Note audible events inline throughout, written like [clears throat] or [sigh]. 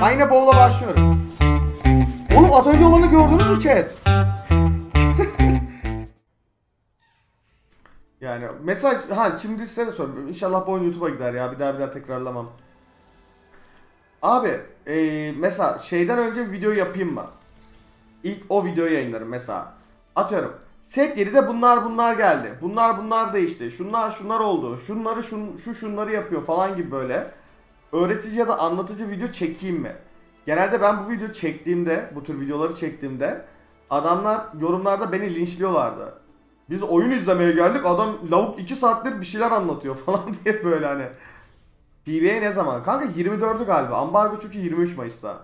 Ben yine bowl'a başlıyorum. Oğlum az önce olanı gördünüz mü chat? [laughs] yani mesaj ha şimdi size de soruyorum. İnşallah bu oyun YouTube'a gider ya. Bir daha bir daha tekrarlamam. Abi eee, mesela şeyden önce bir video yapayım mı? İlk o videoyu yayınlarım mesela. Atıyorum. Set 7'de bunlar bunlar geldi. Bunlar bunlar değişti. Şunlar şunlar oldu. Şunları şun, şu şunları yapıyor falan gibi böyle. Öğretici ya da anlatıcı video çekeyim mi? Genelde ben bu video çektiğimde, bu tür videoları çektiğimde adamlar yorumlarda beni linçliyorlardı. Biz oyun izlemeye geldik adam lavuk 2 saattir bir şeyler anlatıyor [laughs] falan diye böyle hani. PBA ne zaman? Kanka 24'ü galiba. Ambargo çünkü 23 Mayıs'ta.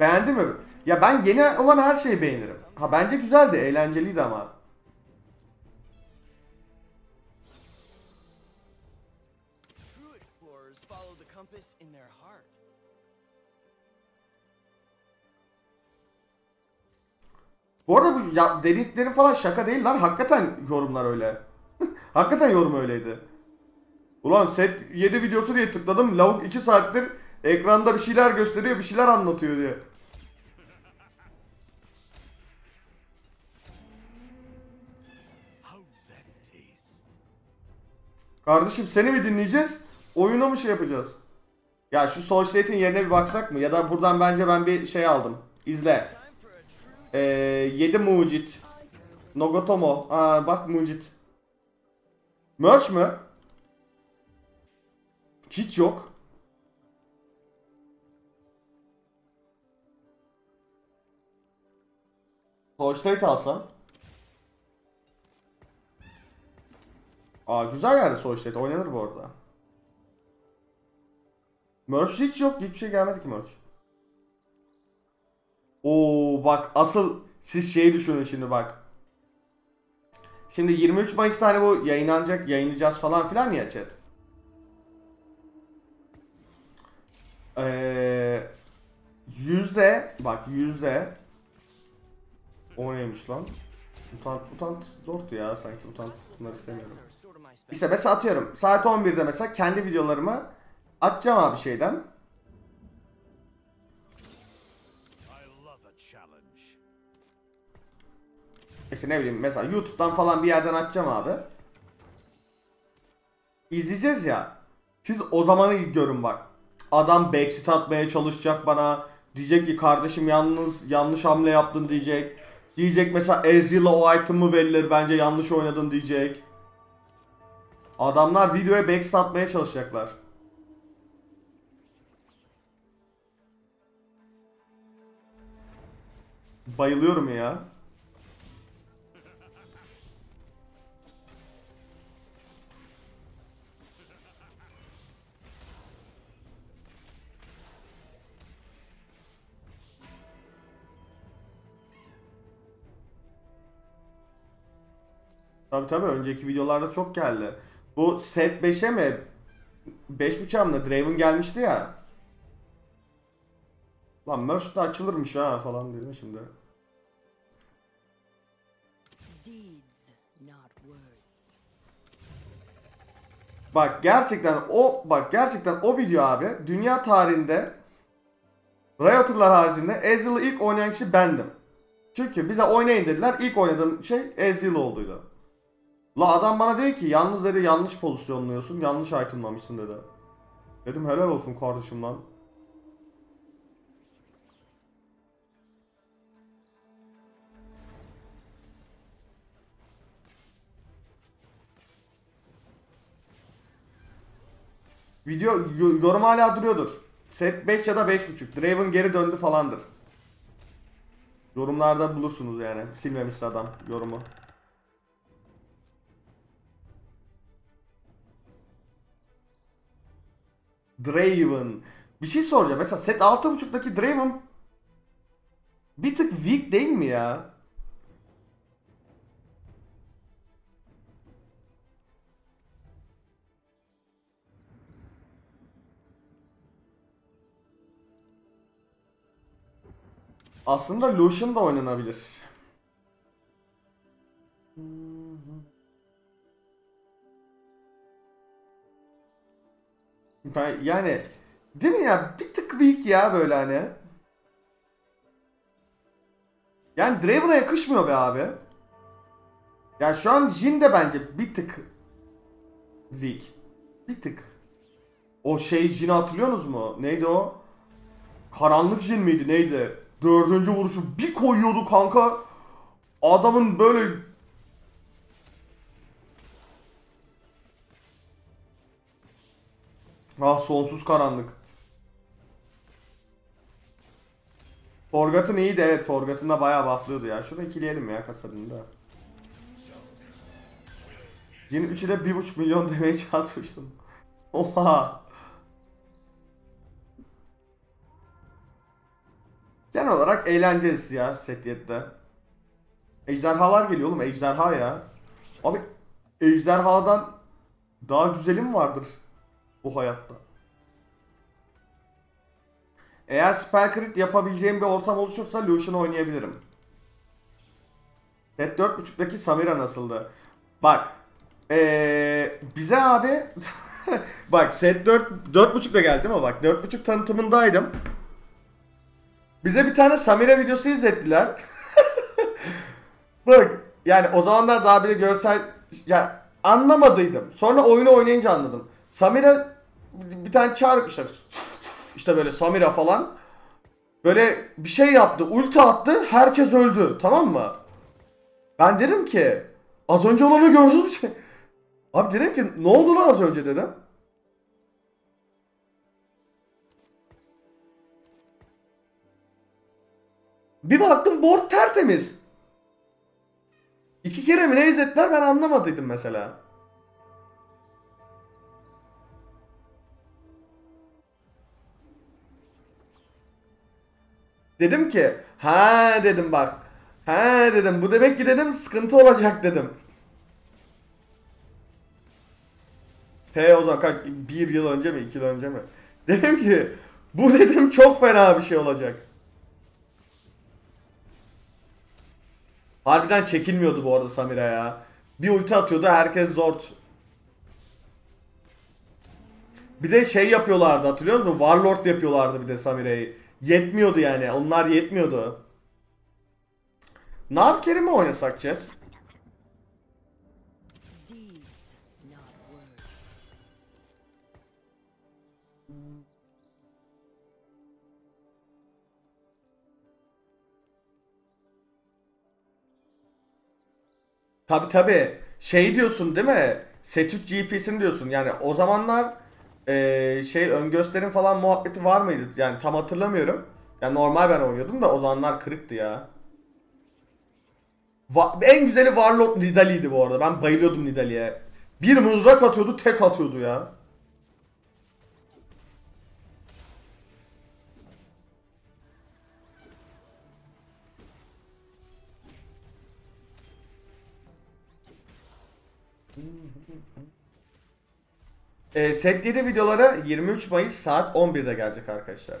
Beğendin mi? Ya ben yeni olan her şeyi beğenirim. Ha bence güzeldi, eğlenceliydi ama. Bu arada bu ya, dediklerim falan şaka değil lan. Hakikaten yorumlar öyle. [laughs] Hakikaten yorum öyleydi. Ulan set 7 videosu diye tıkladım. Lavuk 2 saattir ekranda bir şeyler gösteriyor, bir şeyler anlatıyor diye. Kardeşim seni mi dinleyeceğiz? Oyuna mı şey yapacağız? Ya şu Soul State'in yerine bir baksak mı? Ya da buradan bence ben bir şey aldım. İzle. Ee, 7 mucit. Nogotomo. Aa bak mucit. Merch mü? Hiç yok. State alsam. Aa güzel Soul State. Oynanır bu arada. Merch hiç yok. Hiçbir şey gelmedi ki merch. Oo bak asıl siz şeyi düşünün şimdi bak. Şimdi 23 Mayıs'ta hani bu yayınlanacak, yayınlayacağız falan filan ya chat. Ee, yüzde bak yüzde o neymiş lan? Mutant, mutant zordu ya sanki mutant bunları istemiyorum. İşte mesela atıyorum saat 11'de mesela kendi videolarımı atacağım abi şeyden. İşte ne bileyim mesela YouTube'dan falan bir yerden açacağım abi. İzleyeceğiz ya. Siz o zamanı görün bak. Adam backseat atmaya çalışacak bana. Diyecek ki kardeşim yalnız yanlış hamle yaptın diyecek. Diyecek mesela Ezreal'a o item'ı verilir bence yanlış oynadın diyecek. Adamlar videoya backseat atmaya çalışacaklar. Bayılıyorum ya. Tabii tabii önceki videolarda çok geldi. Bu set 5'e mi 5.5'a mı Draven gelmişti ya. Lan Mercy de açılırmış ha falan dedim şimdi. Bak gerçekten o bak gerçekten o video abi dünya tarihinde Riot'lar haricinde Ezreal'ı ilk oynayan kişi bendim. Çünkü bize oynayın dediler. İlk oynadığım şey Ezreal olduydu. La adam bana dedi ki yalnız dedi yanlış pozisyonluyorsun, yanlış itemlamışsın dedi. Dedim helal olsun kardeşim lan. Video yo- yorum hala duruyordur. Set 5 ya da 5.5. Draven geri döndü falandır. Yorumlarda bulursunuz yani. Silmemişse adam yorumu. Draven. Bir şey soracağım. Mesela set 6.5'daki Draven bir tık weak değil mi ya? Aslında Lucian da oynanabilir. Ben yani Değil mi ya? Bir tık weak ya böyle hani. Yani Draven'a yakışmıyor be abi. Ya şu an Jin de bence bir tık weak. Bir tık. O şey Jin'i hatırlıyorsunuz mu? Neydi o? Karanlık Jin miydi neydi? Dördüncü vuruşu bir koyuyordu kanka. Adamın böyle Ah sonsuz karanlık. Forgotten iyiydi evet. Forgotten da bayağı bufflıyordu ya. Şurada ikileyelim ya kasadında. Jin 3 ile 1.5 milyon [laughs] damage atmıştım. Oha. Genel olarak eğleneceğiz ya set 7'de. Ejderhalar geliyor oğlum ejderha ya. Abi ejderhadan daha güzeli mi vardır bu hayatta? Eğer spell crit yapabileceğim bir ortam oluşursa Lucian oynayabilirim. Set 4.5'daki Samira nasıldı? Bak. Ee, bize abi [laughs] bak set 4 4.5'da geldi mi? Bak 4.5 tanıtımındaydım. Bize bir tane Samira videosu izlettiler. [laughs] Bak yani o zamanlar daha bile görsel ya anlamadıydım. Sonra oyunu oynayınca anladım. Samira bir tane çağrı işte işte böyle Samira falan böyle bir şey yaptı. Ulti attı. Herkes öldü. Tamam mı? Ben dedim ki az önce olanı gördün mü? [laughs] Abi dedim ki ne oldu lan az önce dedim. Bir baktım board tertemiz. İki kere mi ne izlettiler ben anlamadıydım mesela. Dedim ki ha dedim bak. Ha dedim bu demek ki dedim sıkıntı olacak dedim. T o zaman kaç? Bir yıl önce mi? iki yıl önce mi? Dedim ki bu dedim çok fena bir şey olacak. Harbiden çekilmiyordu bu arada Samira ya. Bir ulti atıyordu herkes zort. Bir de şey yapıyorlardı hatırlıyor musun? Warlord yapıyorlardı bir de Samira'yı. Yetmiyordu yani. Onlar yetmiyordu. Narker'i mi oynasak chat? Tabi tabi. Şey diyorsun değil mi? Setüt GP'sini diyorsun. Yani o zamanlar eee, şey ön gösterim falan muhabbeti var mıydı? Yani tam hatırlamıyorum. Yani normal ben oynuyordum da o zamanlar kırıktı ya. Va- en güzeli Warlord Nidalee'ydi bu arada. Ben bayılıyordum Nidalee'ye. Bir mızrak atıyordu, tek atıyordu ya. E, set 7 videoları 23 Mayıs saat 11'de gelecek arkadaşlar.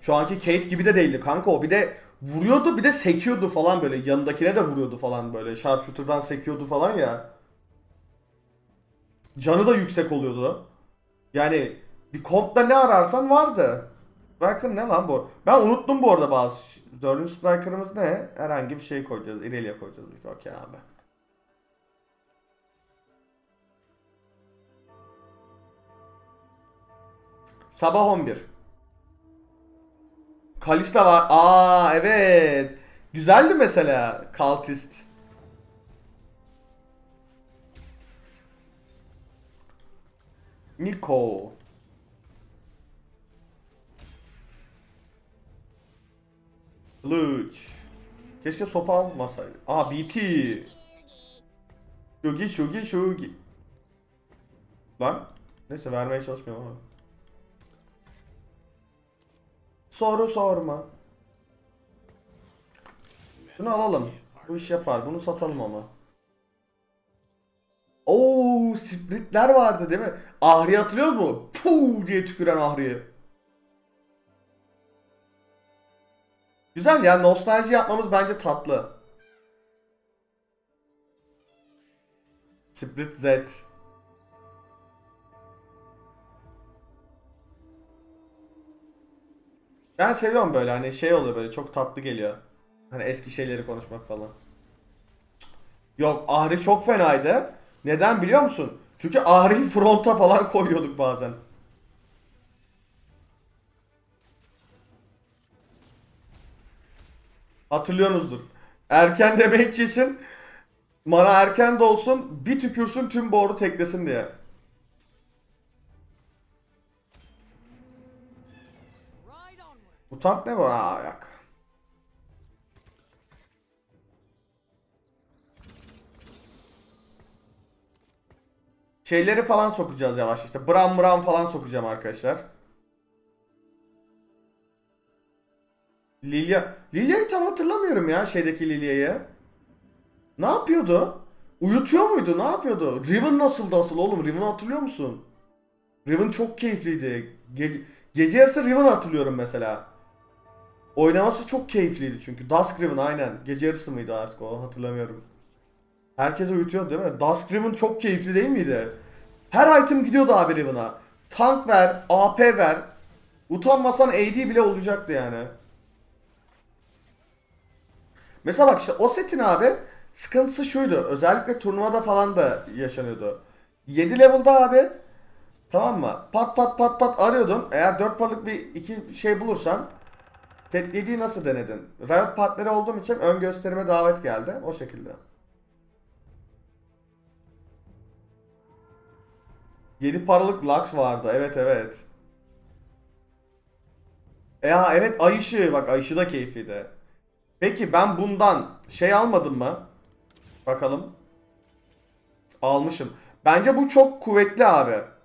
Şu anki Kate gibi de değildi kanka o. Bir de vuruyordu bir de sekiyordu falan böyle. Yanındakine de vuruyordu falan böyle. Sharpshooter'dan sekiyordu falan ya. Canı da yüksek oluyordu. Yani bir kompta ne ararsan vardı. Striker ne lan bu? Ben unuttum bu arada bazı. Dördüncü striker'ımız ne? Herhangi bir şey koyacağız. Irelia koyacağız. Okey abi. Sabah 11. Kalista var. Aa evet. Güzeldi mesela Kaltist. Nico. Luch. Keşke sopa almasaydı. Aa BT. Shugi Shugi Shugi. Lan. Neyse vermeye çalışmıyorum ama. Soru sorma. Bunu alalım. Bu iş yapar. Bunu satalım ama. Oo, splitler vardı değil mi? Ahri hatırlıyor musun? Puh diye tüküren Ahri'yi. Güzel ya. Nostalji yapmamız bence tatlı. Split Z. Ben seviyorum böyle hani şey oluyor böyle çok tatlı geliyor. Hani eski şeyleri konuşmak falan. Yok Ahri çok fenaydı. Neden biliyor musun? Çünkü Ahri'yi fronta falan [laughs] koyuyorduk bazen. Hatırlıyorsunuzdur. Erken demek için mana erken de olsun bir tükürsün tüm boru teklesin diye. Onward. Mutant ne var? Aa yak. Şeyleri falan sokacağız yavaş işte. Bram Bram falan sokacağım arkadaşlar. Lilia. Lilia'yı tam hatırlamıyorum ya şeydeki Lilia'yı. Ne yapıyordu? Uyutuyor muydu? Ne yapıyordu? Riven nasıldı asıl oğlum? Riven'ı hatırlıyor musun? Riven çok keyifliydi. Ge- gece yarısı Riven hatırlıyorum mesela. Oynaması çok keyifliydi çünkü. Dusk Riven aynen. Gece yarısı mıydı artık o hatırlamıyorum. Herkes uyutuyor değil mi? Dusk Riven çok keyifli değil miydi? Her item gidiyordu abi Riven'a. Tank ver, AP ver. Utanmasan AD bile olacaktı yani. Mesela bak işte o setin abi sıkıntısı şuydu. Özellikle turnuvada falan da yaşanıyordu. 7 level'da abi tamam mı? Pat pat pat pat arıyordun. Eğer 4 paralık bir iki şey bulursan 7'yi nasıl denedin? Riot partneri olduğum için ön gösterime davet geldi. O şekilde. 7 paralık Lux vardı. Evet evet. Ya evet ay bak ay da keyifliydi. Peki ben bundan şey almadım mı? Bakalım. Almışım. Bence bu çok kuvvetli abi.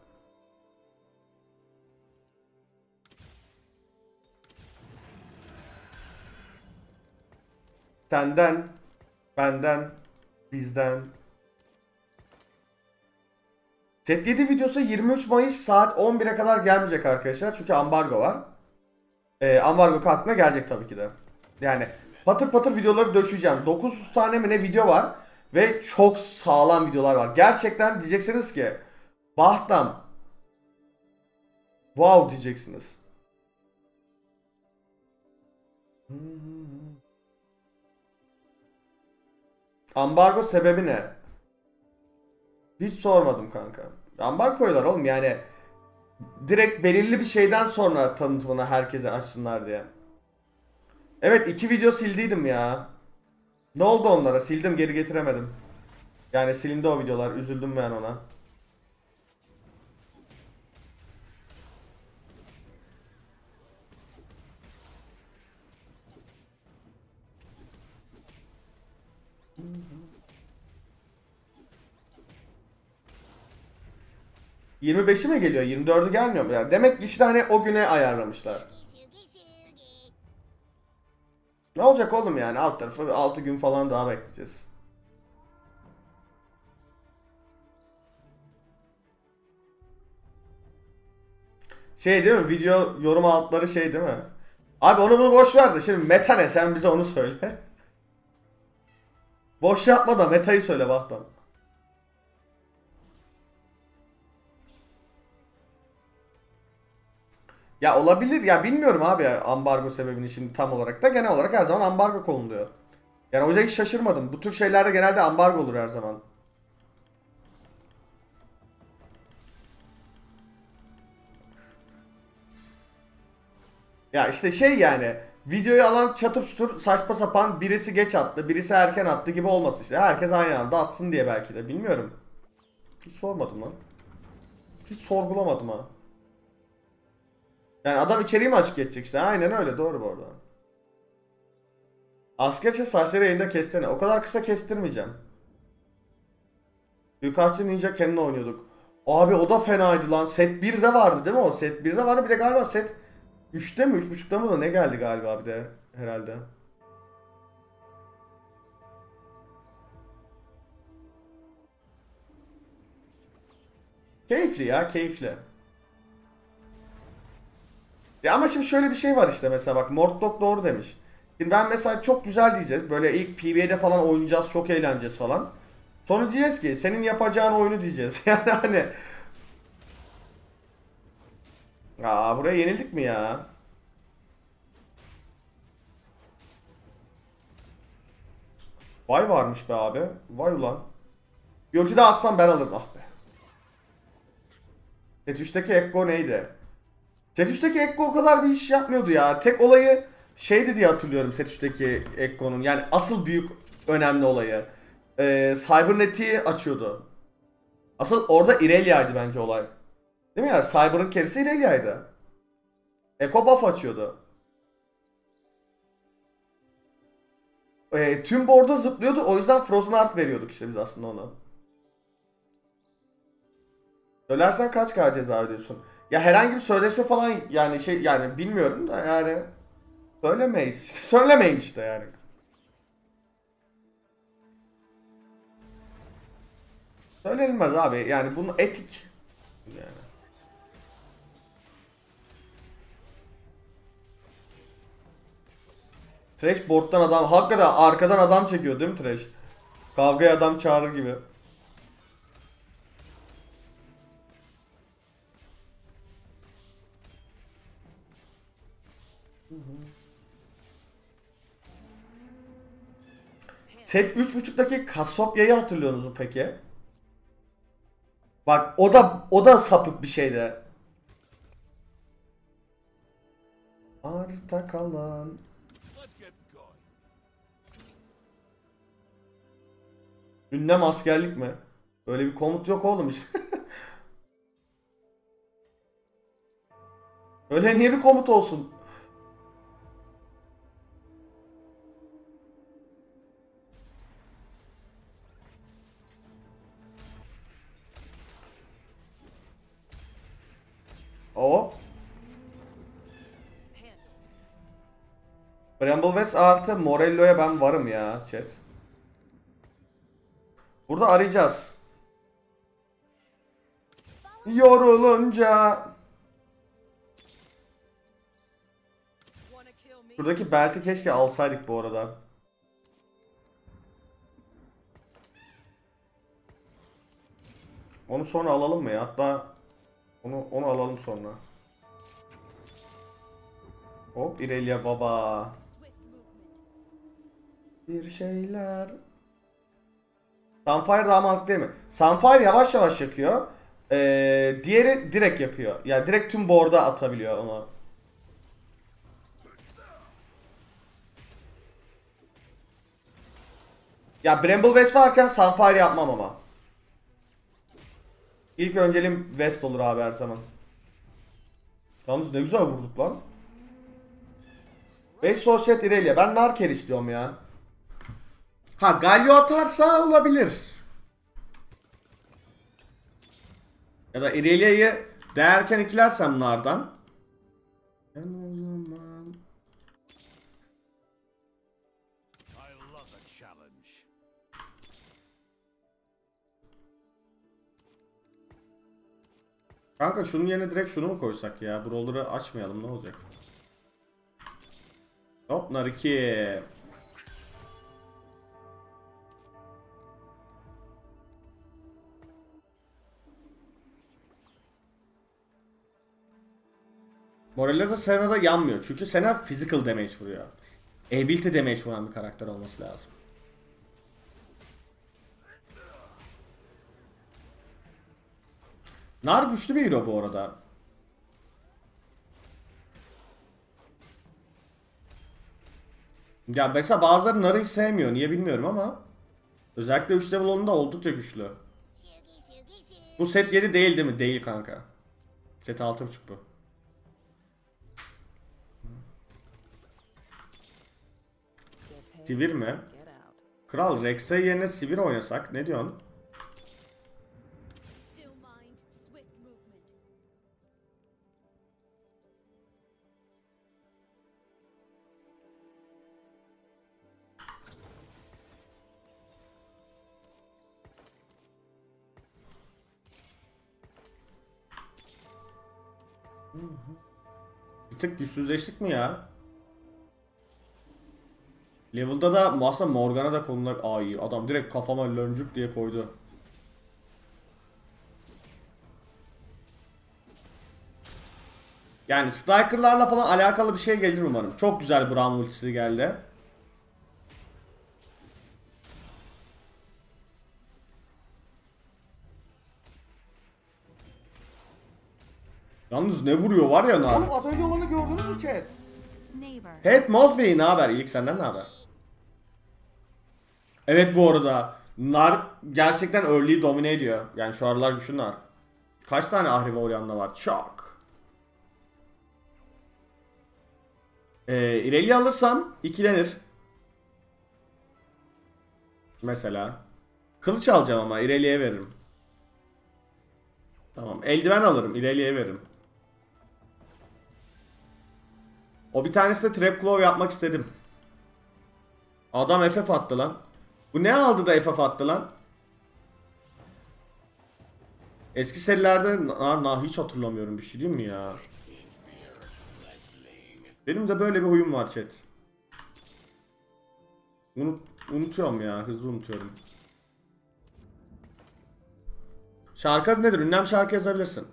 Senden, benden, bizden. Set 7 videosu 23 Mayıs saat 11'e kadar gelmeyecek arkadaşlar. Çünkü ambargo var. Ee, ambargo kalkma gelecek tabii ki de. Yani patır patır videoları döşeceğim. 900 tane mi ne video var. Ve çok sağlam videolar var. Gerçekten diyeceksiniz ki Bahtam Wow diyeceksiniz. Ambargo sebebi ne? Hiç sormadım kanka. Ambargo koyuyorlar oğlum yani. Direkt belirli bir şeyden sonra tanıtımını herkese açsınlar diye. Evet iki video sildiydim ya. Ne oldu onlara? Sildim geri getiremedim. Yani silindi o videolar. Üzüldüm ben ona. ...25'i mi geliyor? 24'ü gelmiyor mu? Yani demek ki işte hani o güne ayarlamışlar. Ne olacak oğlum yani alt tarafı 6 gün falan daha bekleyeceğiz. Şey değil mi? Video yorum altları şey değil mi? Abi onu bunu boş ver de şimdi meta ne? Sen bize onu söyle. [laughs] boş yapma da metayı söyle Bahtam. Ya olabilir ya bilmiyorum abi ya ambargo sebebini şimdi tam olarak da genel olarak her zaman ambargo konuluyor. Yani yüzden hiç şaşırmadım. Bu tür şeylerde genelde ambargo olur her zaman. Ya işte şey yani videoyu alan çatır çutur saçma sapan birisi geç attı birisi erken attı gibi olmasın işte. Herkes aynı anda atsın diye belki de bilmiyorum. Hiç sormadım lan. Hiç sorgulamadım ha. Yani adam içeriği mi açık edecek işte. Aynen öyle doğru bu arada. Askerçe saçları yayında kessene. O kadar kısa kestirmeyeceğim. Yukarıcı Ninja Ken'le oynuyorduk. Abi o da fenaydı lan. Set 1'de vardı değil mi o? Set 1'de vardı bir de galiba set 3'te mi 3.5'ta mı da ne geldi galiba bir de herhalde. Keyifli ya keyifli. Ya ama şimdi şöyle bir şey var işte mesela bak Mortlock doğru demiş. Şimdi ben mesela çok güzel diyeceğiz. Böyle ilk PBA'de falan oynayacağız, çok eğleneceğiz falan. Sonra diyeceğiz ki senin yapacağın oyunu diyeceğiz. [laughs] Yani hani Aa buraya yenildik mi ya? Vay varmış be abi. Vay ulan. Bir ulti daha atsam ben alırım. Ah be. Set 3'teki Ekko neydi? Set 3'teki Ekko o kadar bir iş yapmıyordu ya. Tek olayı şeydi diye hatırlıyorum Set 3'teki Ekko'nun. Yani asıl büyük önemli olayı. Ee, Cybernet'i açıyordu. Asıl orada Irelia'ydı bence olay. Değil mi ya? Cyber'ın kerisi Irelia'ydı. Ekko buff açıyordu. Ee, tüm board'a zıplıyordu. O yüzden Frozen Heart veriyorduk işte biz aslında ona. Söylersen kaç k ceza ödüyorsun? Ya herhangi bir sözleşme falan yani şey yani bilmiyorum da yani söylemeyiz. [laughs] Söylemeyin işte yani. Söylenilmez abi yani bunu etik Trash board'dan adam hakikaten arkadan adam çekiyor değil mi Trash? Kavgaya adam çağırır gibi. Set 3.5'daki Kasopya'yı hatırlıyorsunuz mu peki? Bak o da o da sapık bir şeydi. Arta kalan Ünlem askerlik mi? Öyle bir komut yok oğlum işte. [laughs] Öyle niye bir komut olsun? O. Bramble West artı Morello'ya ben varım ya chat. Burada arayacağız. Yorulunca? Buradaki belti keşke alsaydık bu arada. Onu sonra alalım mı ya? Hatta onu onu alalım sonra. Hop İrelia baba. Bir şeyler. Sunfire daha mantıklı değil mi? Sunfire yavaş yavaş yakıyor. Ee, diğeri direkt yakıyor. Yani direkt tüm board'a atabiliyor onu. Ya Bramble West varken Sunfire yapmam ama. İlk önceliğim West olur abi her zaman. Yalnız ne güzel vurduk lan. 5 Societ Irelia. Ben Narker istiyorum ya. Ha Galio atarsa olabilir. Ya da Irelia'yı değerken ikilersem Nar'dan. Kanka şunun yerine direkt şunu mu koysak ya? Brawler'ı açmayalım ne olacak? Hop nar 2. Morella da Sena'da yanmıyor. Çünkü Sena physical damage vuruyor. Ability damage vuran bir karakter olması lazım. Nar güçlü bir hero bu arada. Ya mesela bazıları Nar'ı hiç sevmiyor. Niye bilmiyorum ama. Özellikle 3 level onun da oldukça güçlü. Bu set 7 değil değil mi? Değil kanka. Set 6.5 bu. Sivir mi? Kral Rex'e yerine Sivir oynasak ne diyorsun? Bir tık güçsüzleştik mi ya? Level'da da aslında Morgana da konular... Ay adam direkt kafama löncük diye koydu. Yani Striker'larla falan alakalı bir şey gelir umarım. Çok güzel Braum ultisi geldi. Yalnız ne vuruyor var ya Oğlum, ne? Oğlum az önce olanı gördünüz mü chat? Ted Mosby ne haber? İyilik senden ne haber? Evet bu arada nar gerçekten early'yi domine ediyor. Yani şu aralar güçlü nar. Kaç tane Ahri Orion'da var? Çok. Ee, İrelia alırsam ikilenir. Mesela. Kılıç alacağım ama İrelia'ya veririm. Tamam. Eldiven alırım. İrelia'ya veririm. O bir tanesi de Trap Claw yapmak istedim. Adam FF attı lan. Bu ne aldı da FF attı lan? Eski serilerde na, na hiç hatırlamıyorum bir şey değil mi ya? Benim de böyle bir huyum var chat. Unut, unutuyorum ya hızlı unutuyorum. Şarkı nedir? Ünlem şarkı yazabilirsin.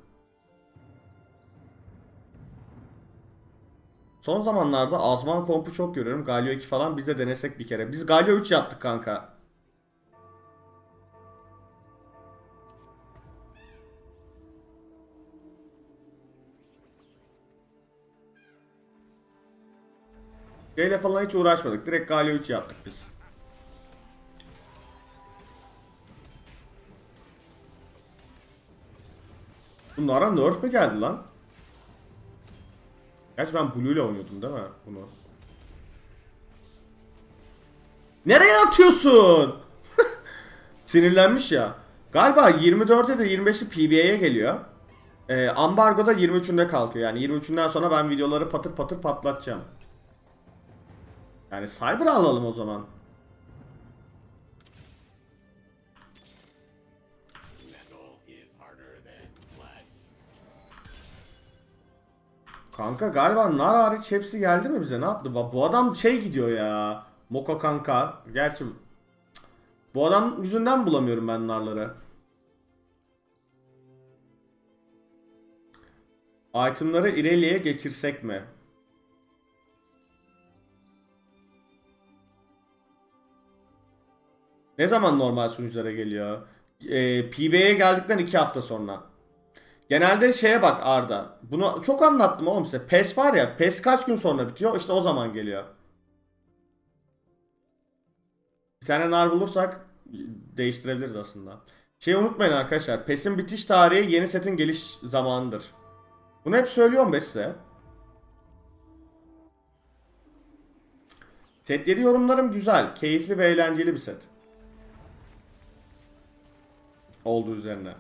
Son zamanlarda Azman kompu çok görüyorum. Galio 2 falan biz de denesek bir kere. Biz Galio 3 yaptık kanka. Şeyle falan hiç uğraşmadık. Direkt Galio 3 yaptık biz. Bunlara nerf mi geldi lan? Gerçi ben Blue ile oynuyordum değil mi bunu? Nereye atıyorsun? [laughs] Sinirlenmiş ya. Galiba 24'e de 25'i PBA'ye geliyor. Ee, ambargo da 23'ünde kalkıyor. Yani 23'ünden sonra ben videoları patır patır patlatacağım. Yani Cyber alalım o zaman. Kanka galiba nar hariç hepsi geldi mi bize? Ne yaptı? Bu adam şey gidiyor ya. Moka kanka. Gerçi bu adam yüzünden bulamıyorum ben narları. Itemları ileriye geçirsek mi? Ne zaman normal sunuculara geliyor? Ee, PB'ye geldikten 2 hafta sonra. Genelde şeye bak Arda. Bunu çok anlattım oğlum size. PES var ya. PES kaç gün sonra bitiyor? İşte o zaman geliyor. Bir tane nar bulursak değiştirebiliriz aslında. Şeyi unutmayın arkadaşlar. PES'in bitiş tarihi yeni setin geliş zamanıdır. Bunu hep söylüyorum ben size. Set 7 yorumlarım güzel. Keyifli ve eğlenceli bir set. Olduğu üzerine.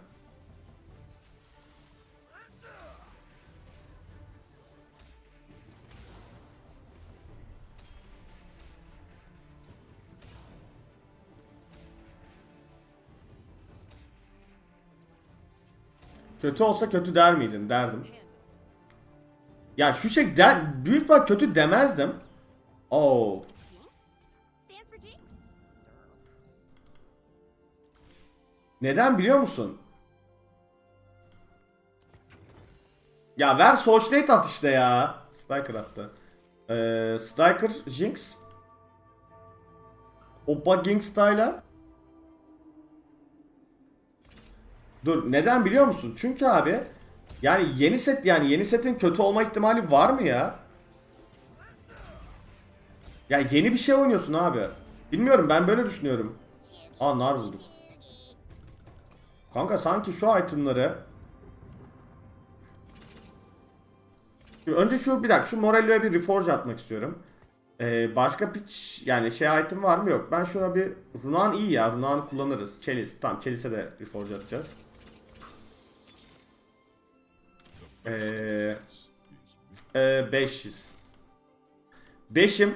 Kötü olsa kötü der miydin? Derdim. Ya şu şey der, büyük bak kötü demezdim. Oh. Neden biliyor musun? Ya ver Socialite at işte ya. Striker attı. Ee, Striker Jinx. Oppa Ging Dur neden biliyor musun? Çünkü abi yani yeni set yani yeni setin kötü olma ihtimali var mı ya? Ya yeni bir şey oynuyorsun abi. Bilmiyorum ben böyle düşünüyorum. Aa nar bulduk. Kanka sanki şu itemları önce şu bir dakika şu Morello'ya bir reforge atmak istiyorum. Ee, başka pitch yani şey item var mı yok. Ben şuna bir Runan iyi ya. Runan'ı kullanırız. Chalice. Tamam Chalice'e de reforge atacağız. Ee, e, 500. 5'im.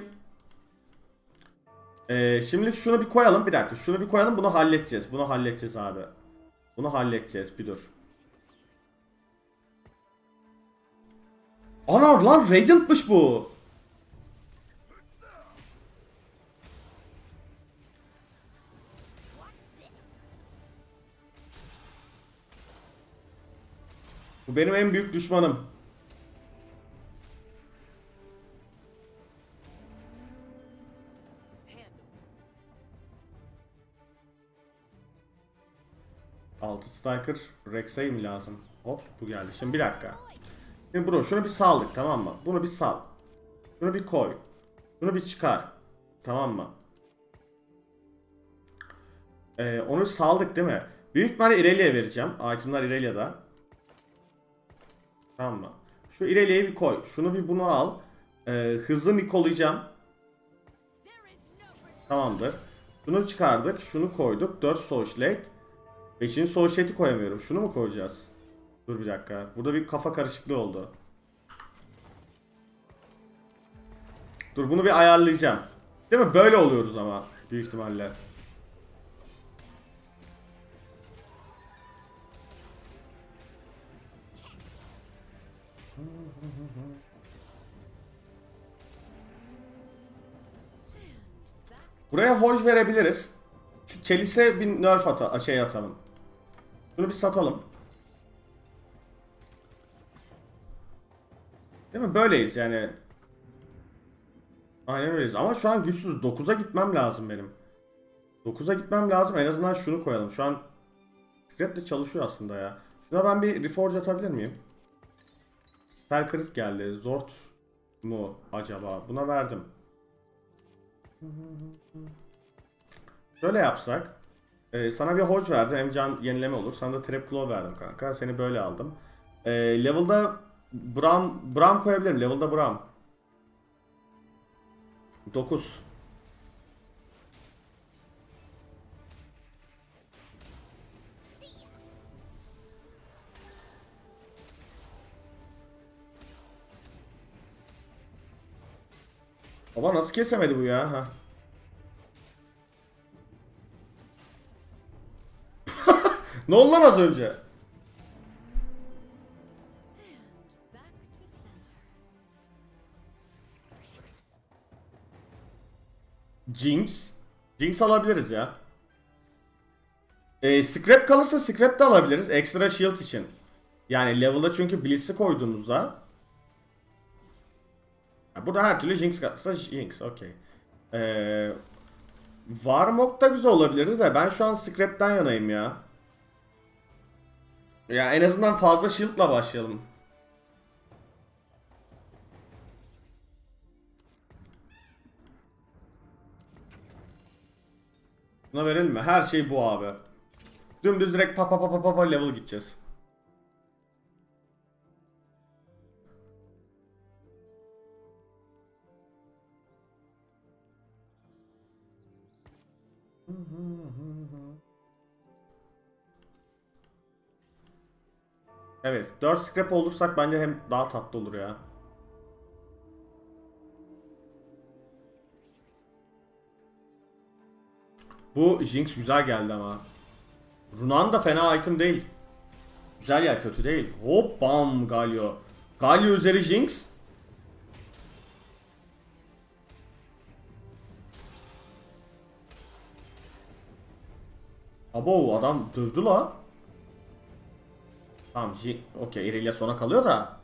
Ee, şimdilik şunu bir koyalım. Bir dakika. Şunu bir koyalım. Bunu halledeceğiz. Bunu halledeceğiz abi. Bunu halledeceğiz. Bir dur. Ana lan Radiant'mış bu. Bu benim en büyük düşmanım. Altı Striker Rex'e mi lazım? Hop bu geldi. Şimdi bir dakika. Şimdi bro şunu bir saldık tamam mı? Bunu bir sal. Şunu bir koy. Şunu bir çıkar. Tamam mı? Ee, onu saldık değil mi? Büyük ihtimalle Irelia'ya vereceğim. Itemlar Irelia'da. Tamam mı? Şu Irelia'yı bir koy. Şunu bir bunu al. Ee, hızlı Nikolayacağım. Tamamdır. Şunu çıkardık. Şunu koyduk. 4 Socialite. 5. Socialite'i koyamıyorum. Şunu mu koyacağız? Dur bir dakika. Burada bir kafa karışıklığı oldu. Dur bunu bir ayarlayacağım. Değil mi? Böyle oluyoruz ama. Büyük ihtimalle. Buraya hoj verebiliriz. Şu Çelis'e bir nerf ata şey atalım. Bunu bir satalım. Değil mi? Böyleyiz yani. Aynen öyleyiz. Ama şu an güçsüz. 9'a gitmem lazım benim. 9'a gitmem lazım. En azından şunu koyalım. Şu an Scrap de çalışıyor aslında ya. Şuna ben bir Reforge atabilir miyim? Perkrit geldi. Zort mu acaba? Buna verdim. Şöyle yapsak. Ee, sana bir hoç verdim. Hem can yenileme olur. Sana da trap claw verdim kanka. Seni böyle aldım. Ee, level'da Bram, Bram koyabilirim. Level'da Bram. 9. Baba nasıl kesemedi bu ya? Ha. [laughs] ne oldu lan az önce? Jinx. Jinx alabiliriz ya. Ee, scrap kalırsa scrap de alabiliriz. Extra shield için. Yani level'a çünkü Blitz'i koyduğumuzda Burada her türlü Jinx kalırsa Jinx okey. Ee, Varmok da güzel olabilirdi de ben şu an scrap'ten yanayım ya. Ya en azından fazla shield'la başlayalım. Buna verelim mi? Her şey bu abi. Dümdüz direkt pa pa pa pa pa level gideceğiz. Evet, 4 scrap olursak bence hem daha tatlı olur ya. Bu Jinx güzel geldi ama. Runan da fena item değil. Güzel ya kötü değil. Hop bam Galio. Galio üzeri Jinx. Abo adam dövdü la. Tamam Jin okey Irelia sona kalıyor da.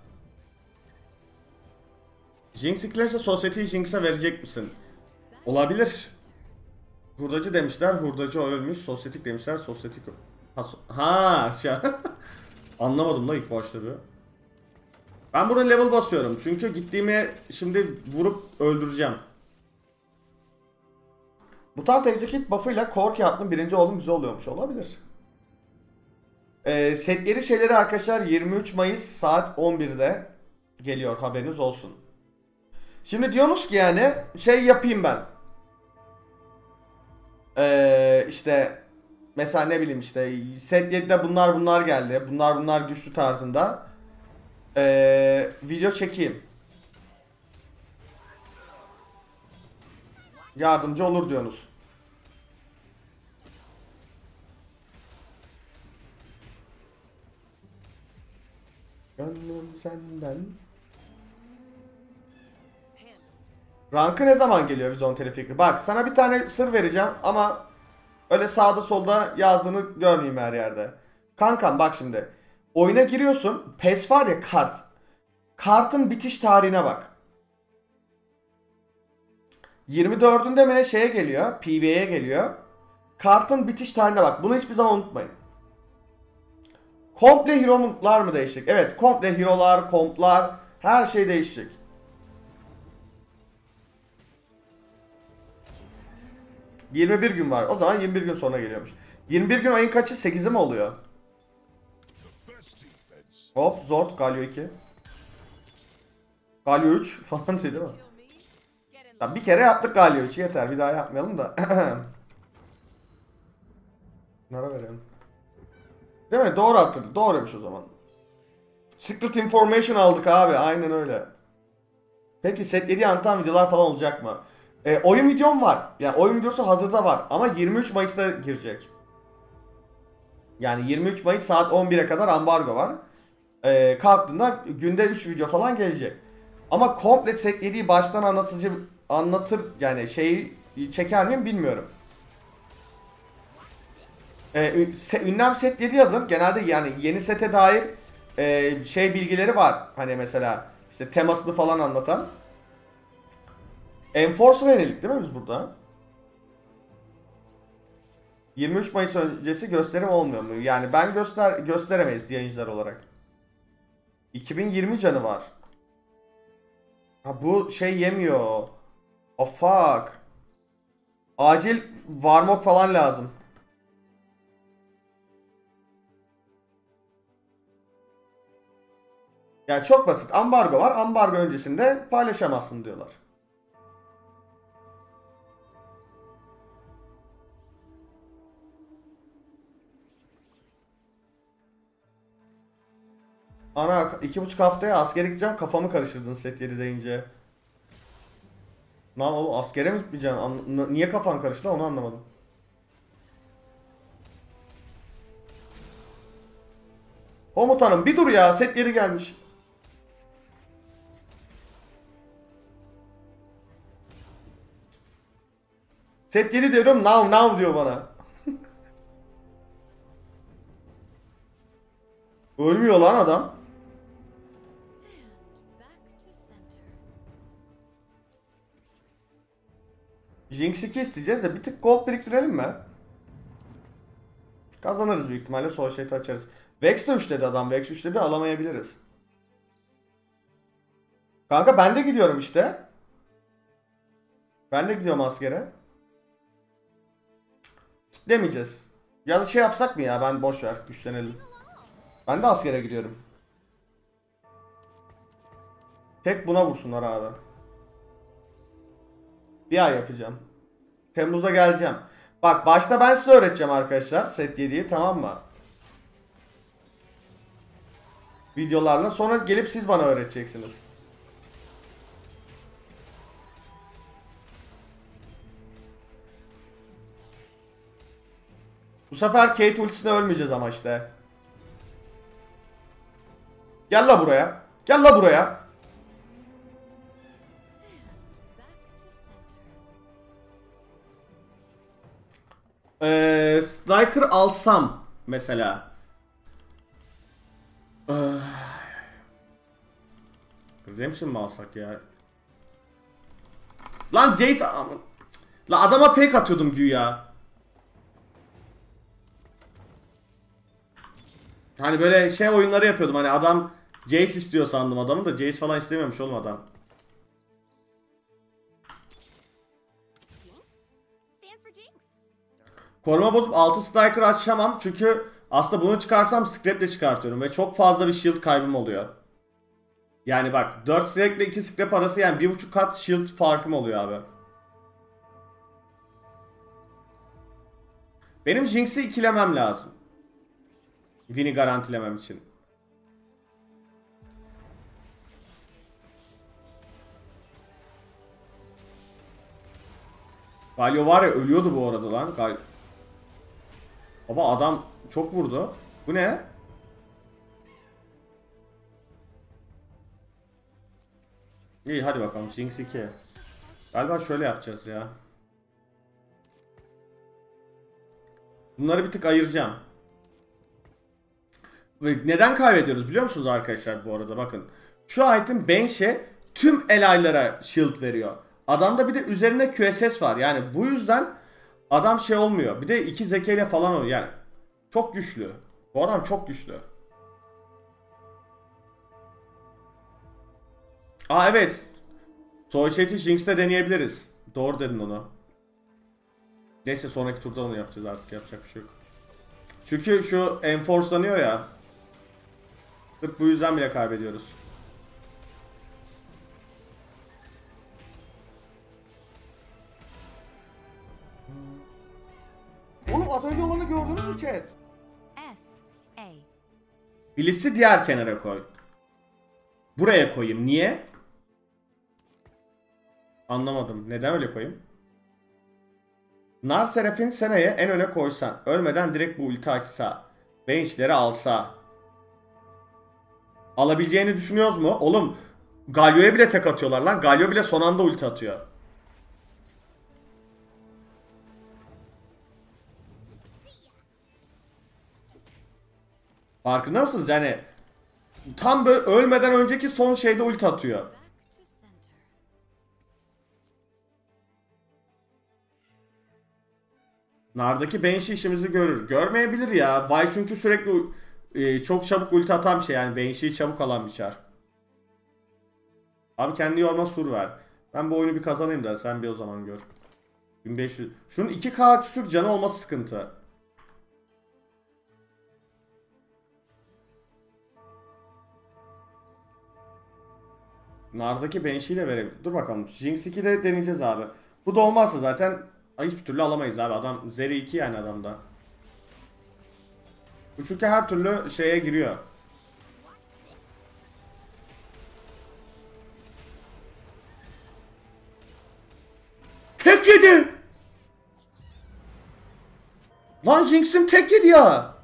Jinx ikilerse Society'yi Jinx'e verecek misin? Olabilir. Hurdacı demişler, hurdacı ölmüş. Sosyetik demişler, sosyetik... Ha, so- ha. [laughs] Anlamadım da ilk başta bir. Ben burada level basıyorum. Çünkü gittiğimi şimdi vurup öldüreceğim. Mutant Execute buff'ıyla Korki adlı birinci oğlum güzel oluyormuş. Olabilir. Ee, setleri şeyleri arkadaşlar 23 Mayıs saat 11'de geliyor haberiniz olsun. Şimdi diyorsunuz ki yani şey yapayım ben. Ee, işte mesela ne bileyim işte set 7'de bunlar bunlar geldi. Bunlar bunlar güçlü tarzında. Ee, video çekeyim. Yardımcı olur diyorsunuz. Gönlüm senden. Rankı ne zaman geliyor Vizon Telefikri? Bak sana bir tane sır vereceğim ama öyle sağda solda yazdığını görmeyeyim her yerde. Kankam bak şimdi. Oyuna giriyorsun. PES var ya kart. Kartın bitiş tarihine bak. 24'ünde mi ne şeye geliyor? PB'ye geliyor. Kartın bitiş tarihine bak. Bunu hiçbir zaman unutmayın. Komple hero'lar mı değişecek? Evet komple hero'lar, komplar her şey değişecek. ...21 gün var. O zaman 21 gün sonra geliyormuş. 21 gün ayın kaçı? 8'i mi oluyor? Hop Zord Galio 2. Galio 3 [laughs] falan şey değil mi? Ya bir kere yaptık Galio 3 yeter bir daha yapmayalım da. [clears throat] Nara verelim. Değil mi? Doğru hatırladım. Doğruymuş o zaman. Secret information aldık abi. Aynen öyle. Peki set 7 anlatan videolar falan olacak mı? E, oyun videom var. Yani oyun videosu hazırda var. Ama 23 Mayıs'ta girecek. Yani 23 Mayıs saat 11'e kadar ambargo var. E, kalktığında günde 3 video falan gelecek. Ama komple set 7'yi baştan anlatıcı anlatır yani şeyi çeker miyim bilmiyorum. Se- ünlem set 7 yazın. Genelde yani yeni sete dair e, şey bilgileri var. Hani mesela işte temasını falan anlatan. Enforcer'a yönelik değil mi biz burada? 23 Mayıs öncesi gösterim olmuyor mu? Yani ben göster gösteremeyiz yayıncılar olarak. 2020 canı var. Ha bu şey yemiyor. Oh fuck. Acil varmok falan lazım. Ya çok basit. Ambargo var. Ambargo öncesinde paylaşamazsın diyorlar. Ana iki buçuk haftaya askere gideceğim kafamı karıştırdın set 7 deyince. Lan oğlum askere mi gitmeyeceksin? An- niye kafan karıştı onu anlamadım. Komutanım bir dur ya set 7 gelmiş. Set 7 diyorum now now diyor bana. Ölmüyor lan adam. Jinx 2 isteyeceğiz de bir tık gold biriktirelim mi? Kazanırız büyük ihtimalle sol şeyi açarız. Vex de 3 dedi adam. Vex 3 dedi alamayabiliriz. Kanka ben de gidiyorum işte. Ben de gidiyorum askere. Kitlemeyeceğiz. Ya da şey yapsak mı ya ben boş ver güçlenelim. Ben de askere gidiyorum. Tek buna vursunlar abi. Bir ay yapacağım. Temmuz'da geleceğim. Bak başta ben size öğreteceğim arkadaşlar. Set 7'yi tamam mı? Videolarla. Sonra gelip siz bana öğreteceksiniz. Bu sefer Kate ultisine ölmeyeceğiz ama işte. Gel la buraya. Gel la buraya. Ee, Striker alsam mesela. Ee, Redemption mı alsak ya? Lan Jace aman- La adama fake atıyordum güya. Hani böyle şey oyunları yapıyordum hani adam Jace istiyor sandım adamı da Jace falan istemiyormuş oğlum adam. Koruma bozup 6 striker açamam çünkü aslında bunu çıkarsam scrap'le çıkartıyorum ve çok fazla bir shield kaybım oluyor. Yani bak 4 scrap ile 2 scrap arası yani 1.5 kat shield farkım oluyor abi. Benim Jinx'i ikilemem lazım. Win'i garantilemem için. Galio var ya ölüyordu bu arada lan. Gal Baba adam çok vurdu. Bu ne? İyi hadi bakalım Jinx 2. Galiba şöyle yapacağız ya. Bunları bir tık ayıracağım. Neden kaybediyoruz biliyor musunuz arkadaşlar bu arada bakın. Şu item Bench'e tüm elaylara shield veriyor. Adamda bir de üzerine QSS var. Yani bu yüzden adam şey olmuyor. Bir de iki zekeyle falan oluyor. Yani çok güçlü. Bu adam çok güçlü. Aa evet. Soyşeti Jinx'te deneyebiliriz. Doğru dedin onu. Neyse sonraki turda onu yapacağız artık yapacak bir şey yok. Çünkü şu enforce'lanıyor ya. Sırf bu yüzden bile kaybediyoruz. Oğlum az önce olanı gördünüz mü chat? Blitz'i diğer kenara koy. Buraya koyayım. Niye? Anlamadım. Neden öyle koyayım? Nar Seraph'in Sena'yı en öne koysan, ölmeden direkt bu ulti açsa, benchleri alsa, alabileceğini düşünüyoruz mu? Oğlum, Galio'ya bile tek atıyorlar lan. Galio bile son anda ulti atıyor. Farkında mısınız? Yani tam böyle ölmeden önceki son şeyde ulti atıyor. Nardaki Banshee işimizi görür. Görmeyebilir ya. Vay çünkü sürekli e, çok çabuk ulti atan bir şey yani. Banshee'yi çabuk alan bir çar. Abi kendi yorma sur ver. Ben bu oyunu bir kazanayım da sen bir o zaman gör. 1500. Şunun 2k küsür canı olması sıkıntı. Nardaki Banshee ile verebilir. Dur bakalım. Jinx 2'de deneyeceğiz abi. Bu da olmazsa zaten hiçbir türlü alamayız abi. Adam Zeri 2 yani adamda. Bu çünkü her türlü şeye giriyor. Tek yedi! Lan Jinx'im tek yedi ya!